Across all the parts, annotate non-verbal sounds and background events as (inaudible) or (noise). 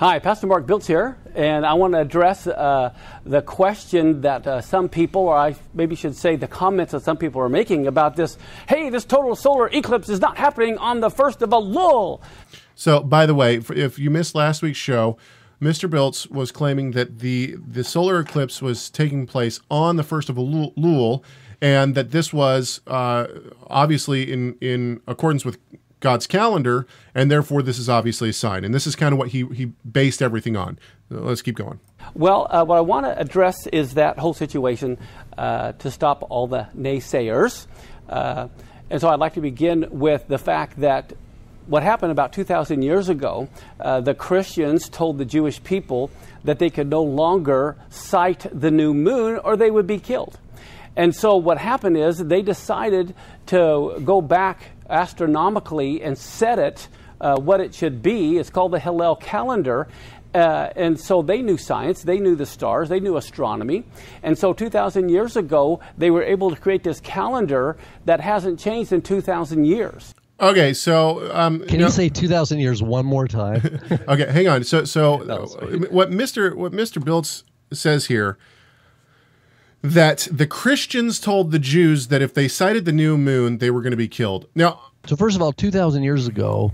Hi, Pastor Mark Biltz here, and I want to address uh, the question that uh, some people, or I maybe should say the comments that some people are making about this. Hey, this total solar eclipse is not happening on the first of a Elul. So, by the way, if you missed last week's show, Mr. Biltz was claiming that the the solar eclipse was taking place on the first of a Elul, and that this was uh, obviously in in accordance with God's calendar, and therefore this is obviously a sign. And this is kind of what he, he based everything on. Let's keep going. Well, uh, what I want to address is that whole situation uh, to stop all the naysayers. Uh, and so I'd like to begin with the fact that what happened about 2,000 years ago, uh, the Christians told the Jewish people that they could no longer sight the new moon or they would be killed. And so what happened is they decided to go back astronomically and set it uh, what it should be. It's called the Hillel calendar. Uh, and so they knew science, they knew the stars, they knew astronomy. And so 2,000 years ago, they were able to create this calendar that hasn't changed in 2,000 years. Okay, so um, can you, know, say 2,000 years one more time? (laughs) okay, hang on. So, so (laughs) what Mr. what Mr. Biltz says here that the Christians told the Jews that if they sighted the new moon, they were going to be killed. Now, so first of all, two thousand years ago,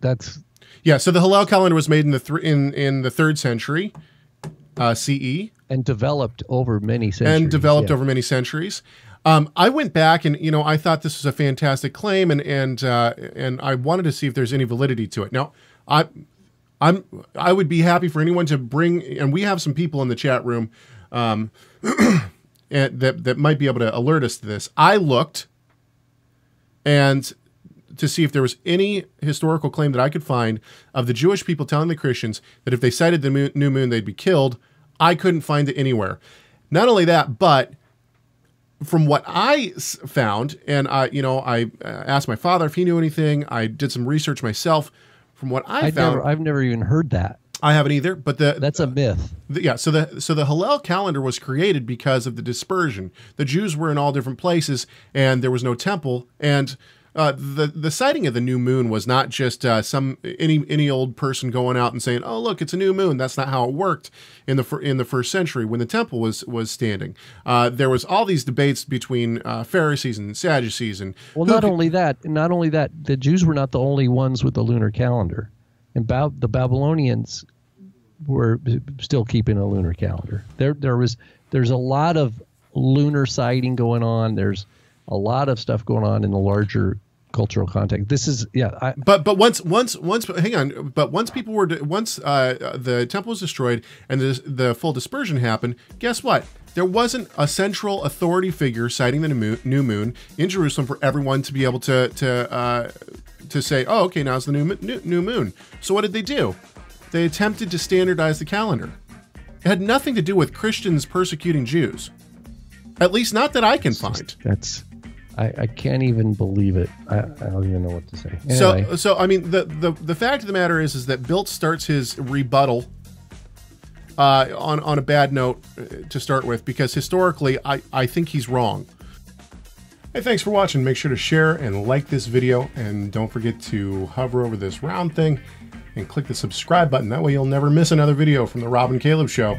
that's yeah. So the Hillel calendar was made in the th- in in the third century uh, CE and developed over many centuries. And developed yeah. over many centuries. Um, I went back and you know I thought this was a fantastic claim and and uh, and I wanted to see if there's any validity to it. Now I I'm I would be happy for anyone to bring and we have some people in the chat room um, (clears throat) and that that might be able to alert us to this. I looked and to see if there was any historical claim that I could find of the Jewish people telling the Christians that if they sighted the moon, new moon, they'd be killed. I couldn't find it anywhere. Not only that, but from what I found, and I, you know, I uh, asked my father if he knew anything. I did some research myself. From what I I've found, never, I've never even heard that. I haven't either, but the that's a myth. The, yeah, so the so the Hillel calendar was created because of the dispersion. The Jews were in all different places, and there was no temple. And uh, the the sighting of the new moon was not just uh, some any any old person going out and saying, "Oh, look, it's a new moon." That's not how it worked in the in the first century when the temple was was standing. Uh, there was all these debates between uh, Pharisees and Sadducees, and well, not only that, not only that, the Jews were not the only ones with the lunar calendar and ba- the Babylonians were still keeping a lunar calendar. There, there was there's a lot of lunar sighting going on. There's a lot of stuff going on in the larger cultural context. This is yeah. I, but but once once once hang on. But once people were once uh, the temple was destroyed and the the full dispersion happened. Guess what? There wasn't a central authority figure sighting the new moon in Jerusalem for everyone to be able to to uh, to say, oh, okay, now it's the new, new new moon. So what did they do? they attempted to standardize the calendar. It had nothing to do with Christians persecuting Jews. At least not that I can find. That's I, I, can't even believe it. I, I, don't even know what to say. Anyway. So, so I mean, the, the the fact of the matter is, is that Biltz starts his rebuttal uh, on on a bad note uh, to start with, because historically, I I think he's wrong. Hey, thanks for watching. Make sure to share and like this video, and don't forget to hover over this round thing and click the subscribe button. That way you'll never miss another video from the Robin Caleb Show.